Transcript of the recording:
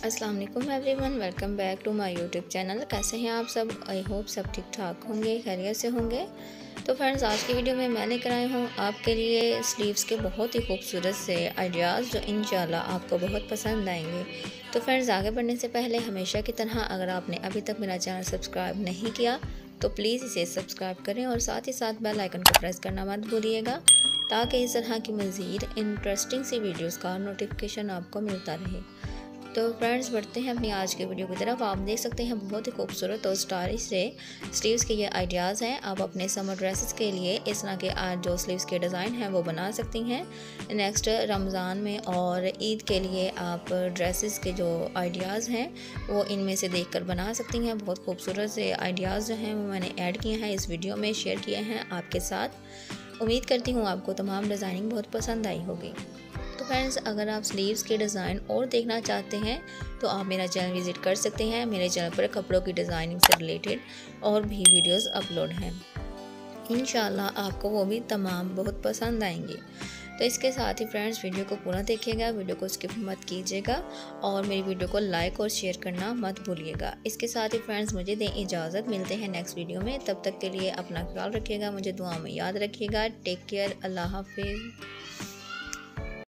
अस्सलाम वालेकुम everyone, welcome back to my YouTube channel. कैसे हैं आप सब? आई होप सब ठीक ठाक होंगे, खैरियत से होंगे। तो फ्रेंड्स आज की वीडियो में मैं लेकर आई हूँ आपके लिए स्लीव्स के बहुत ही खूबसूरत से आइडियाज़ जो इन आपको बहुत पसंद आएँगे। तो फ्रेंड्स आगे बढ़ने से पहले हमेशा की तरह अगर आपने अभी तक मेरा चैनल सब्सक्राइब नहीं किया तो प्लीज़ इसे सब्सक्राइब करें और साथ ही साथ बेल आइकन को प्रेस करना मत भूलिएगा, ताकि इस तरह की मज़ीद इंटरेस्टिंग सी वीडियोज़ का नोटिफिकेशन आपको मिलता रहे। तो फ्रेंड्स बढ़ते हैं अपनी आज के वीडियो की तरफ़। आप देख सकते हैं बहुत ही खूबसूरत और स्टाइलिश से स्लीव्स के ये आइडियाज़ हैं। आप अपने समर ड्रेसेस के लिए इस तरह के आज जो स्लीव्स के डिज़ाइन हैं, वो बना सकती हैं। नेक्स्ट रमज़ान में और ईद के लिए आप ड्रेसेस के जो आइडियाज़ हैं, वो इनमें से देख कर बना सकती हैं। बहुत खूबसूरत से आइडियाज़ जो हैं, वो मैंने ऐड किए हैं इस वीडियो में शेयर किए हैं आपके साथ। उम्मीद करती हूँ आपको तमाम डिज़ाइनिंग बहुत पसंद आई होगी। फ्रेंड्स अगर आप स्लीव्स के डिज़ाइन और देखना चाहते हैं तो आप मेरा चैनल विज़िट कर सकते हैं। मेरे चैनल पर कपड़ों की डिज़ाइनिंग से रिलेटेड और भी वीडियोस अपलोड हैं। इन आपको वो भी तमाम बहुत पसंद आएँगे। तो इसके साथ ही फ्रेंड्स वीडियो को पूरा देखिएगा वीडियो को स्किप मत कीजिएगा और मेरी वीडियो को लाइक और शेयर करना मत भूलिएगा। इसके साथ ही फ्रेंड्स मुझे दें इजाज़त। मिलते हैं नेक्स्ट वीडियो में। तब तक के लिए अपना ख्याल रखिएगा, मुझे दुआ में याद रखिएगा। टेक केयर अल्लाह हाफिज़।